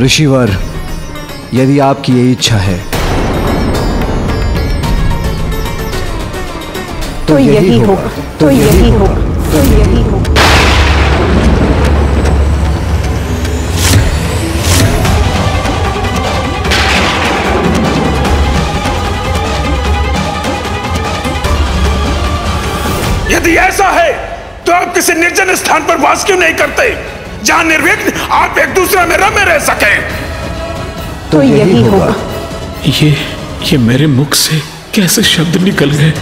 ऋषिवर यदि आपकी ये इच्छा है तो यही होगा तो यही होगा तो यही होगा। यदि ऐसा है तो आप किसी निर्जन स्थान पर वास क्यों नहीं करते? जहाँ निर्विघ्न आप एक दूसरे में रमे रह सके। तो यही होगा। ये ये मेरे मुख से कैसे शब्द निकल गए?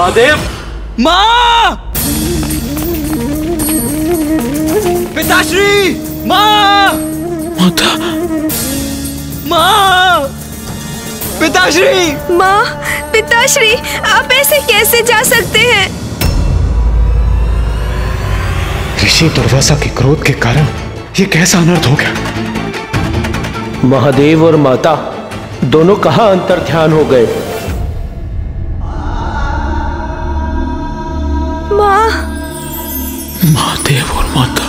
महादेव। माँ! पिताश्री! माँ! माता। माँ! पिताश्री! माँ पिताश्री आप ऐसे कैसे जा सकते हैं? ऋषि दुर्वासा के क्रोध के कारण ये कैसा अनर्थ हो गया? महादेव और माता दोनों कहाँ अंतर ध्यान हो गए? महादेव और माता,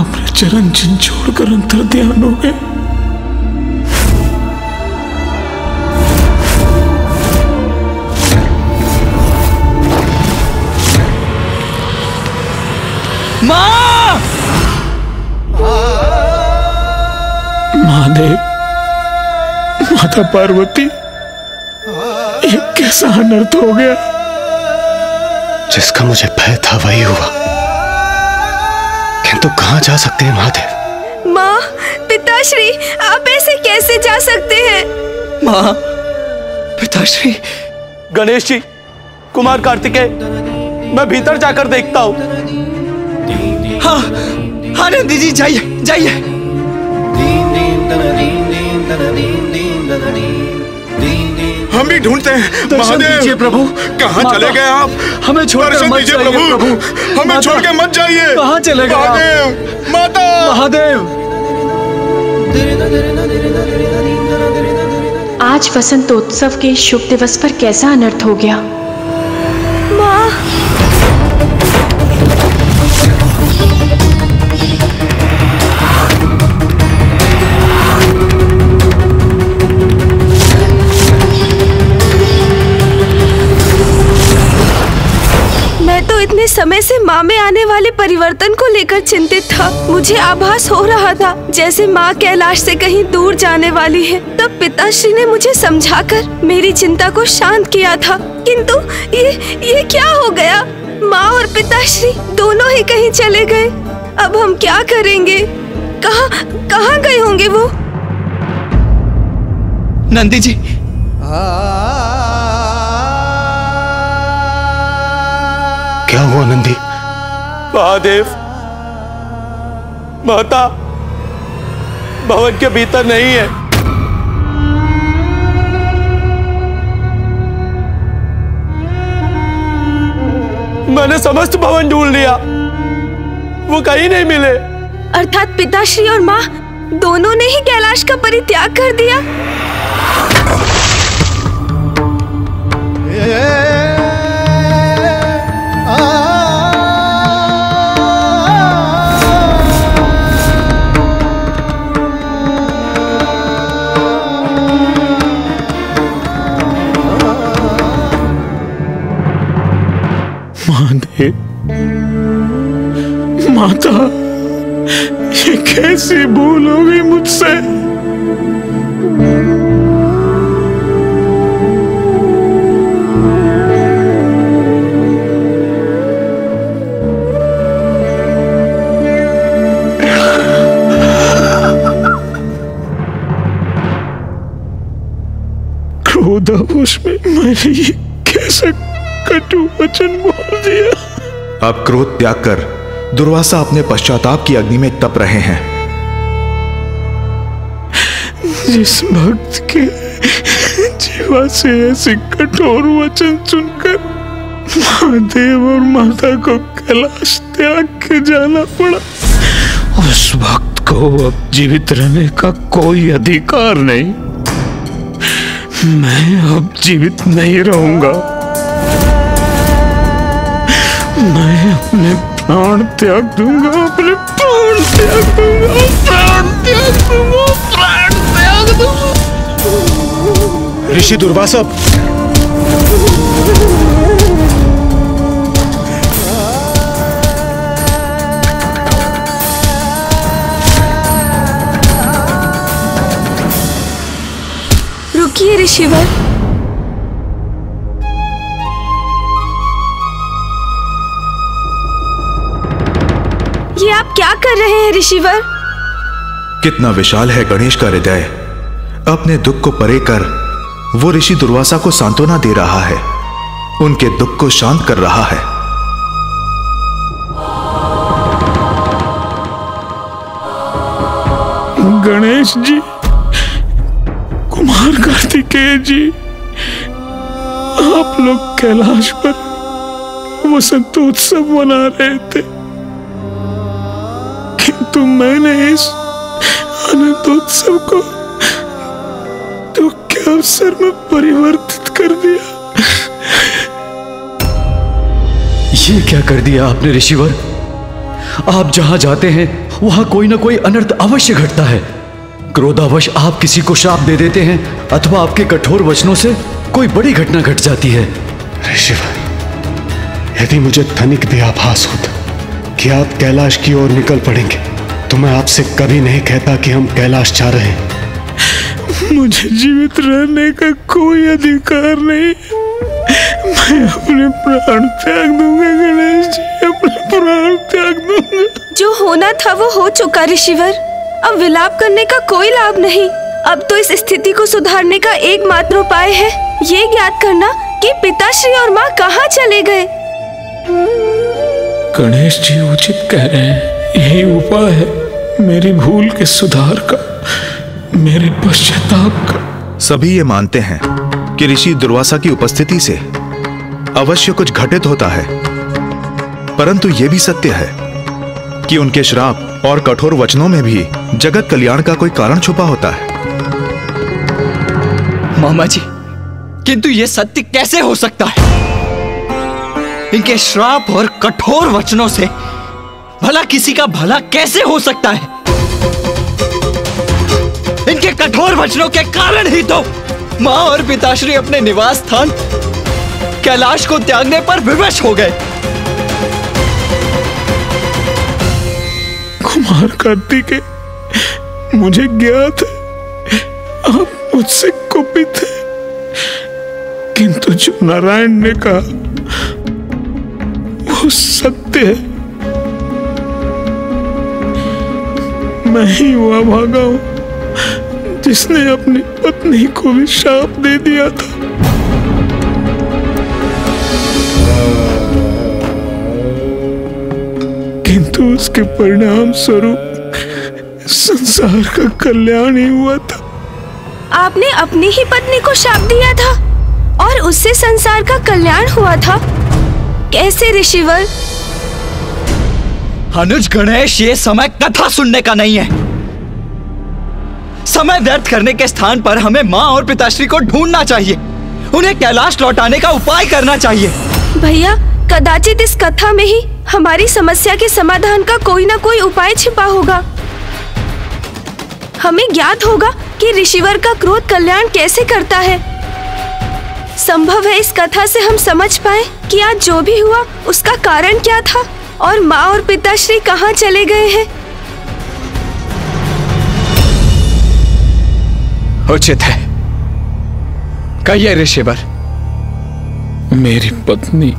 अपने चरण चिन्ह छोड़कर अंतर ध्यान हो गए। महादेव, माता पार्वती, ये कैसा अनर्थ हो गया? जिसका मुझे भय था वही हुआ। किंतु कहाँ जा सकते हैं महादेव? माँ पिताश्री आप ऐसे कैसे जा सकते हैं? माँ पिताश्री गणेश जी कुमार कार्तिकेय मैं भीतर जाकर देखता हूँ। हाँ हाँ नंदी जी जाइए जाइए। हम भी ढूंढते हैं। महादेव प्रभु। कहाँ चले गए आप? हमें छोड़कर दर्शन मत दीजिए जाइए प्रभु। हमें छोड़ के मत जाइए। कहाँ चले गए महादेव माता। महादेव। आज वसंतोत्सव के शुभ दिवस पर कैसा अनर्थ हो गया? समय से माँ में आने वाले परिवर्तन को लेकर चिंतित था। मुझे आभास हो रहा था। जैसे माँ कैलाश से कहीं दूर जाने वाली है तब पिताश्री ने मुझे समझाकर मेरी चिंता को शांत किया था। किंतु ये ये क्या हो गया? माँ और पिताश्री दोनों ही कहीं चले गए। अब हम क्या करेंगे? कहाँ कहाँ गए होंगे वो? नंदी जी। क्या हुआ नंदी महादेव माता भवन के भीतर नहीं है। मैंने समस्त भवन ढूंढ लिया वो कहीं नहीं मिले। अर्थात पिताश्री और माँ दोनों ने ही कैलाश का परित्याग कर दिया। महादेव कैसी भूल हो गई मुझसे। क्रोधावश में मैंने ये कैसा कटु वचन बोल दिया? अब क्रोध त्याग कर दुर्वासा अपने पश्चाताप की अग्नि में तप रहे हैं। जिस भक्त के जीवा से ऐसे कठोर वचन सुनकर महादेव और माता को कैलाश त्याग के जाना पड़ा। उस वक्त को अब जीवित रहने का कोई अधिकार नहीं। मैं अब जीवित नहीं रहूँगा। मैं अपने प्राण त्याग दूँगा, अपने प्राण त्याग दूँगा, प्राण त्याग ऋषि दुर्वासा रुकिए ऋषिवर। ये आप क्या कर रहे हैं ऋषिवर? कितना विशाल है गणेश का हृदय। अपने दुख को परे कर वो ऋषि दुर्वासा को सांत्वना दे रहा है। उनके दुख को शांत कर रहा है। गणेश जी, कुमार कार्तिकेय जी, आप लोग कैलाश पर वसंतोत्सव मना रहे थे। किंतु मैंने इस अनंतोत्सव को अवसर में परिवर्तित कर दिया। ये क्या कर दिया आपने ऋषिवर? आप जहाँ जाते हैं वहाँ कोई ना कोई अनर्थ अवश्य घटता है। क्रोधावश आप किसी को श्राप दे देते हैं अथवा आपके कठोर वचनों से कोई बड़ी घटना घट जाती है। ऋषिवर यदि मुझे धनिक भी आभास होता कि आप कैलाश की ओर निकल पड़ेंगे तो मैं आपसे कभी नहीं कहता कि हम कैलाश जा रहे हैं। मुझे जीवित रहने का कोई अधिकार नहीं। मैं अपने प्राण त्याग दूँगा गणेश जी अपने प्राण त्याग दूँगा। जो होना था वो हो चुका ऋषिवर। अब विलाप करने का कोई लाभ नहीं। अब तो इस स्थिति को सुधारने का एकमात्र उपाय है। ये ज्ञात करना कि पिताश्री और माँ कहाँ चले गए। गणेश जी उचित कह रहे हैं। यही उपाय है मेरी भूल के सुधार का। मेरे पश्चाताप का सभी ये मानते हैं कि ऋषि दुर्वासा की उपस्थिति से अवश्य कुछ घटित होता है। परंतु यह भी सत्य है कि उनके श्राप और कठोर वचनों में भी जगत कल्याण का कोई कारण छुपा होता है। मामा जी किंतु ये सत्य कैसे हो सकता है? इनके श्राप और कठोर वचनों से भला किसी का भला कैसे हो सकता है? इनके कठोर वचनों के कारण ही तो माँ और पिताश्री अपने निवास स्थान कैलाश को त्यागने पर विवश हो गए। कुमार कार्तिकेय मुझे ज्ञात आप मुझसे कुपित है। किंतु जो नारायण ने कहा, वो सत्य है। मैं ही हुआ भागा हूँ। जिसने अपनी पत्नी को भी शाप दे दिया था। किंतु उसके परिणाम स्वरूप संसार का कल्याण ही हुआ था। आपने अपनी ही पत्नी को शाप दिया था और उससे संसार का कल्याण हुआ था। कैसे ऋषिवर? अनुज गणेश ये समय कथा सुनने का नहीं है। समय व्यर्थ करने के स्थान पर हमें माँ और पिताश्री को ढूंढना चाहिए। उन्हें कैलाश लौटाने का उपाय करना चाहिए। भैया, कदाचित इस कथा में ही हमारी समस्या के समाधान का कोई ना कोई उपाय छिपा होगा। हमें ज्ञात होगा कि ऋषिवर का क्रोध कल्याण कैसे करता है। संभव है इस कथा से हम समझ पाए कि आज जो भी हुआ, उसका कारण क्या था और माँ और पिताश्री कहाँ चले गए हैं। उचित है। कहिए ऋषिवर। मेरी पत्नी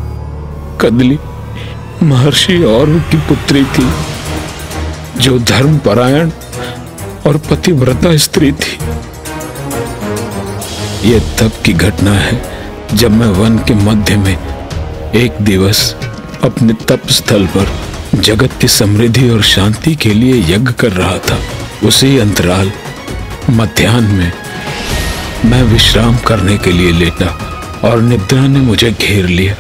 कदली महर्षि और की पुत्री थी, जो धर्म परायण और पतिव्रता स्त्री थी। यह तब की घटना है, जब मैं वन के मध्य में एक दिवस अपने तप स्थल पर जगत की समृद्धि और शांति के लिए यज्ञ कर रहा था। उसी अंतराल, मध्यान्ह में मैं विश्राम करने के लिए लेटा और निद्रा ने मुझे घेर लिया।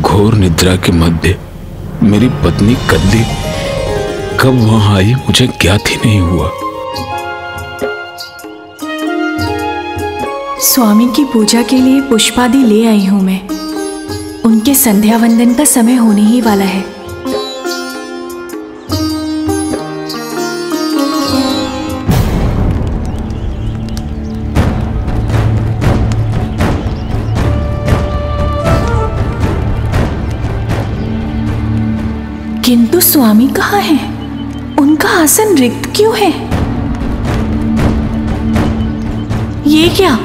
घोर निद्रा के मध्य मेरी पत्नी कद्दी कब वहाँ आई मुझे ज्ञात ही नहीं हुआ। स्वामी की पूजा के लिए पुष्पादि ले आई हूँ मैं। उनके संध्या वंदन का समय होने ही वाला है। स्वामी कहाँ हैं? उनका आसन रिक्त क्यों है? ये क्या?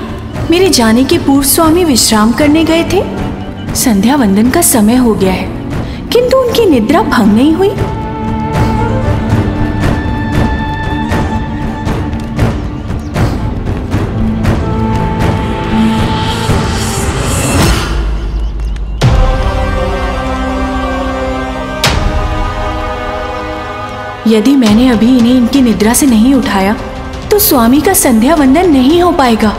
मेरे जाने के पूर्व स्वामी विश्राम करने गए थे? संध्या वंदन का समय हो गया है। किंतु उनकी निद्रा भंग नहीं हुई। यदि मैंने अभी इन्हें इनकी निद्रा से नहीं उठाया तो स्वामी का संध्या वंदन नहीं हो पाएगा,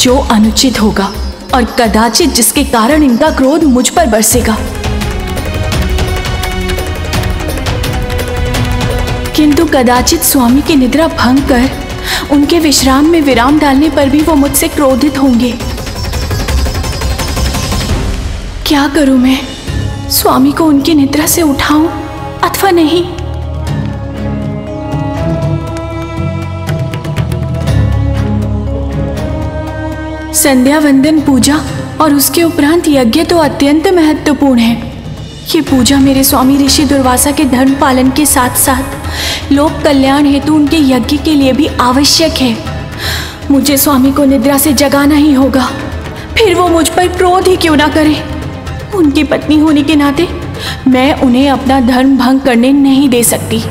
जो अनुचित होगा और कदाचित जिसके कारण इनका क्रोध मुझ पर बरसेगा। किंतु कदाचित स्वामी की निद्रा भंग कर, उनके विश्राम में विराम डालने पर भी वो मुझसे क्रोधित होंगे। क्या करूँ मैं? स्वामी को उनकी निद्रा से उठाऊं अथवा नहीं? संध्या वंदन पूजा और उसके उपरांत यज्ञ तो अत्यंत महत्वपूर्ण है। ये पूजा मेरे स्वामी ऋषि दुर्वासा के धर्म पालन के साथ साथ लोक कल्याण हेतु उनके यज्ञ के लिए भी आवश्यक है। मुझे स्वामी को निद्रा से जगाना ही होगा। फिर वो मुझ पर क्रोध ही क्यों ना करे? उनकी पत्नी होने के नाते मैं उन्हें अपना धर्म भंग करने नहीं दे सकती।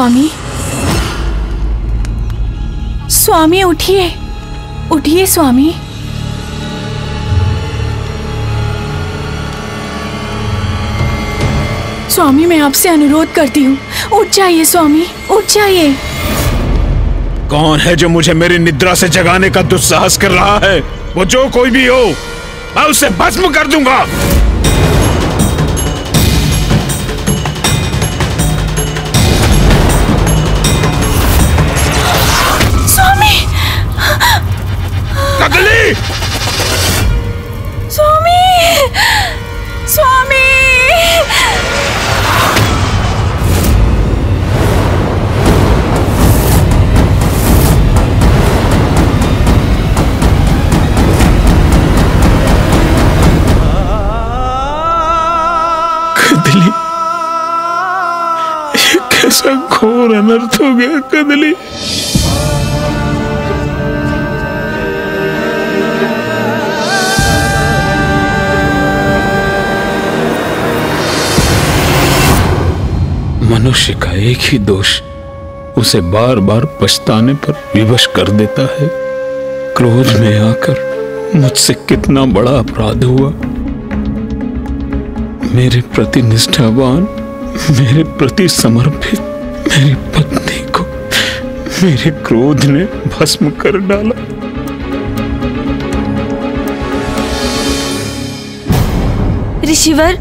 स्वामी। स्वामी, उठिए। उठिए स्वामी। स्वामी, मैं आपसे अनुरोध करती हूँ। उठ जाइए स्वामी, उठ जाइए। कौन है जो मुझे मेरी निद्रा से जगाने का दुस्साहस कर रहा है? वो जो कोई भी हो, मैं उसे भस्म कर दूँगा। कैसा घोर अनर्थ हो गया कदली। मनुष्य का एक ही दोष उसे बार बार पछताने पर विवश कर देता है। क्रोध में आकर मुझसे कितना बड़ा अपराध हुआ। मेरे प्रति निष्ठावान मेरे प्रति समर्पित मेरी पत्नी को मेरे क्रोध ने भस्म कर डाला। ऋषिवर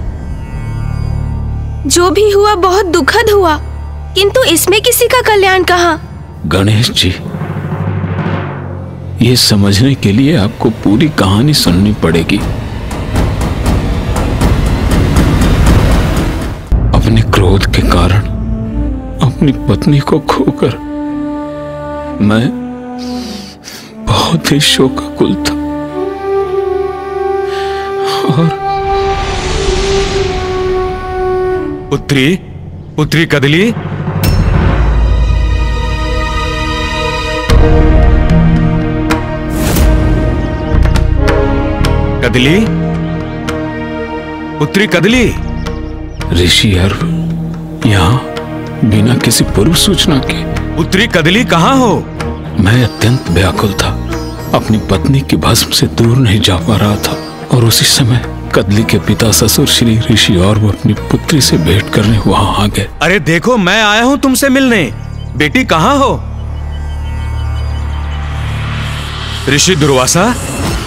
जो भी हुआ बहुत दुखद हुआ किंतु इसमें किसी का कल्याण कहा? गणेश जी ये समझने के लिए आपको पूरी कहानी सुननी पड़ेगी। अपने क्रोध के कारण अपनी पत्नी को खोकर मैं बहुत ही शोकाकुल था। और पुत्री पुत्री कदली। कदली? पुत्री कदली? ऋषि अर्व यहाँ। बिना किसी पूर्व सूचना के। पुत्री कदली कहाँ हो? मैं अत्यंत व्याकुल था। अपनी पत्नी की भस्म से दूर नहीं जा पा रहा था और उसी समय कदली के पिता ससुर श्री ऋषि और वो अपनी पुत्री से भेंट करने वहाँ आ गए। अरे देखो मैं आया हूँ तुमसे मिलने। बेटी कहाँ हो? ऋषि दुर्वासा?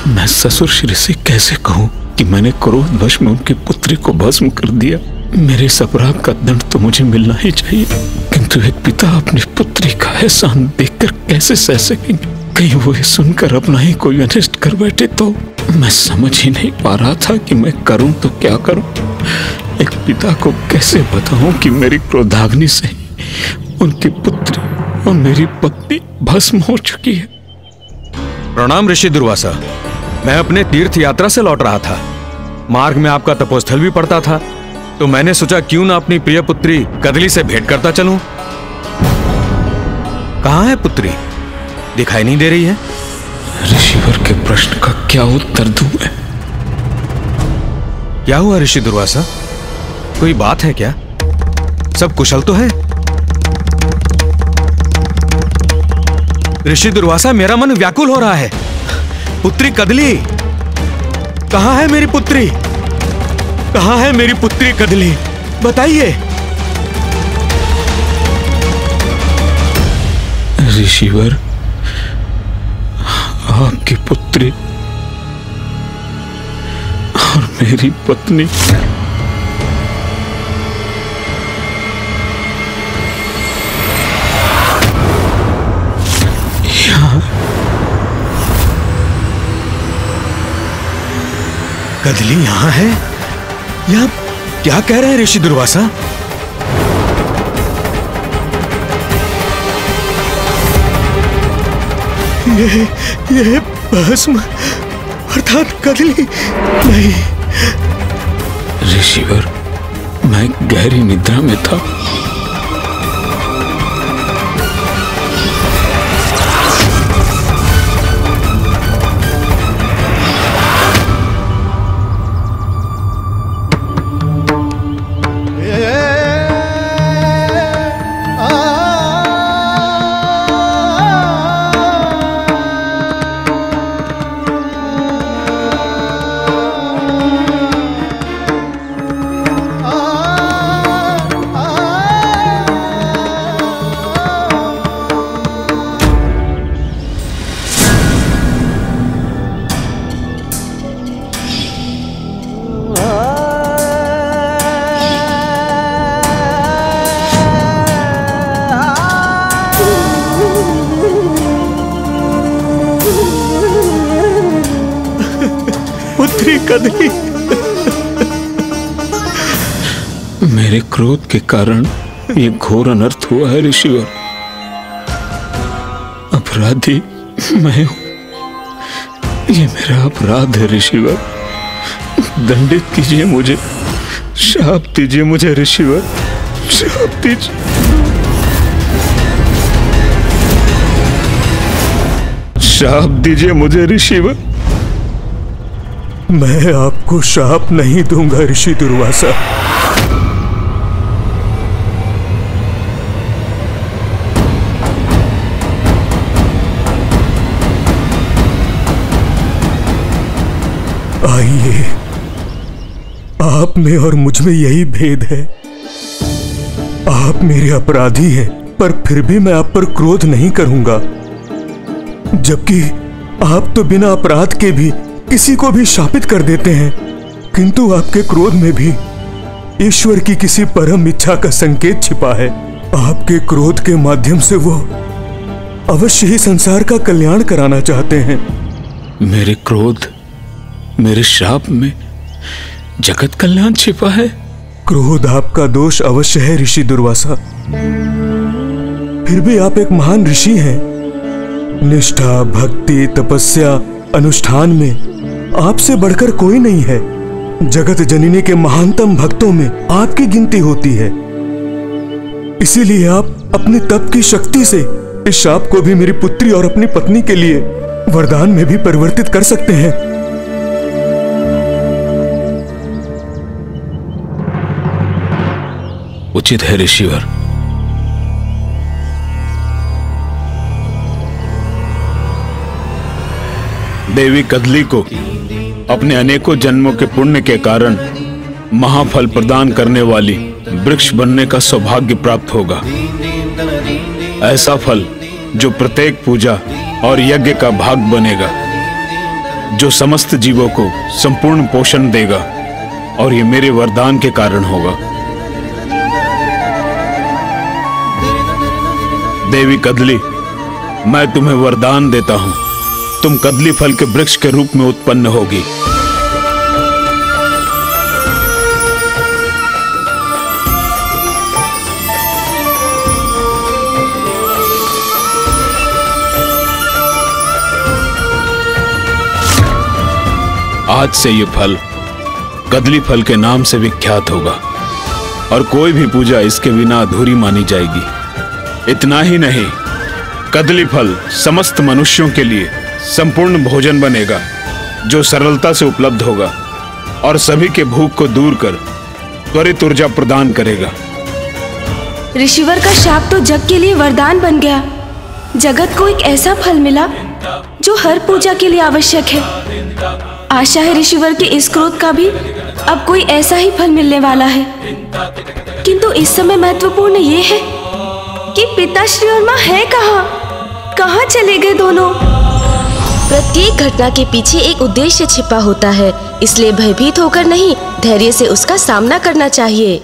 मैं ससुर श्री से कैसे कहूँ कि मैंने क्रोध वश में उनकी पुत्री को भस्म कर दिया? मेरे इस का दंड तो मुझे मिलना ही चाहिए। किंतु एक पिता अपनी पुत्री का एहसान देखकर कैसे सह सकेंगे? कहीं वो ये सुनकर अपना ही कोई अनिष्ट कर बैठे तो मैं समझ ही नहीं पा रहा था कि मैं करूँ तो क्या करूँ। एक पिता को कैसे बताऊँ कि मेरी क्रोधाग्नि से उनकी पुत्री और मेरी पत्नी भस्म हो चुकी है? प्रणाम ऋषि दुर्वासा। मैं अपने तीर्थ यात्रा से लौट रहा था। मार्ग में आपका तपोस्थल भी पड़ता था। तो मैंने सोचा क्यों ना अपनी प्रिय पुत्री कदली से भेंट करता चलूँ। कहाँ है पुत्री? दिखाई नहीं दे रही है? ऋषिवर के प्रश्न का क्या उत्तर दूँ मैं? क्या हुआ ऋषि दुर्वासा? कोई बात है क्या? सब कुशल तो है? ऋषि दुर्वासा मेरा मन व्याकुल हो रहा है। पुत्री कदली कहाँ है मेरी पुत्री? कहाँ है मेरी पुत्री कदली? बताइए। ऋषिवर आपकी पुत्री और मेरी पत्नी। कदली यहाँ है? यह क्या कह रहे हैं ऋषि दुर्वासा? ये ये भस्म अर्थात कदली नहीं। ऋषिवर मैं गहरी निद्रा में था। के कारण ये घोर अनर्थ हुआ है ऋषिवर। अपराधी मैं हूँ। ये मेरा अपराध है ऋषिवर। दंडित कीजिए मुझे। शाप दीजिए मुझे ऋषिवर। शाप दीजिए। शाप दीजिए मुझे ऋषिवर। मैं आपको शाप नहीं दूँगा, ऋषि दुर्वासा। आइए। आप में और मुझमें यही भेद है। आप मेरे अपराधी हैं, पर फिर भी मैं आप पर क्रोध नहीं करूँगा। जबकि आप तो बिना अपराध के भी किसी को भी शापित कर देते हैं, किंतु आपके क्रोध में भी ईश्वर की किसी परम इच्छा का संकेत छिपा है। आपके क्रोध के माध्यम से वो अवश्य ही संसार का कल्याण कराना चाहते हैं। मेरे क्रोध मेरे श्राप में जगत कल्याण छिपा है। क्रोध आपका दोष अवश्य है, ऋषि दुर्वासा। फिर भी आप एक महान ऋषि हैं। निष्ठा, भक्ति, तपस्या, अनुष्ठान में आपसे बढ़कर कोई नहीं है। जगत जननी के महानतम भक्तों में आपकी गिनती होती है। इसीलिए आप अपने तप की शक्ति से इस शाप को भी मेरी पुत्री और अपनी पत्नी के लिए वरदान में भी परिवर्तित कर सकते हैं। उचित है ऋषिवर। देवी कदली को अपने अनेकों जन्मों के पुण्य के कारण महाफल प्रदान करने वाली वृक्ष बनने का सौभाग्य प्राप्त होगा। ऐसा फल जो प्रत्येक पूजा और यज्ञ का भाग बनेगा, जो समस्त जीवों को संपूर्ण पोषण देगा और ये मेरे वरदान के कारण होगा। देवी कदली, मैं तुम्हें वरदान देता हूँ। तुम कदली फल के वृक्ष के रूप में उत्पन्न होगी। आज से ये फल कदली फल के नाम से विख्यात होगा, और कोई भी पूजा इसके बिना अधूरी मानी जाएगी। इतना ही नहीं, कदली फल समस्त मनुष्यों के लिए संपूर्ण भोजन बनेगा, जो सरलता से उपलब्ध होगा, और सभी के भूख को दूर कर त्वरित ऊर्जा प्रदान करेगा। ऋषिवर का शाप तो जग के लिए वरदान बन गया। जगत को एक ऐसा फल मिला, जो हर पूजा के लिए आवश्यक है। आशा है ऋषिवर के इस क्रोध का भी अब कोई ऐसा ही फल मिलने वाला है। किंतु इस समय महत्वपूर्ण ये है कि पिताश्री और माँ है कहाँ? कहाँ चले गए दोनों? प्रत्येक घटना के पीछे एक उद्देश्य छिपा होता है, इसलिए भयभीत होकर नहीं धैर्य से उसका सामना करना चाहिए।